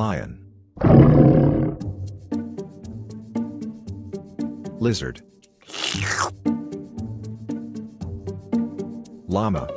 Lion. Lizard. Llama.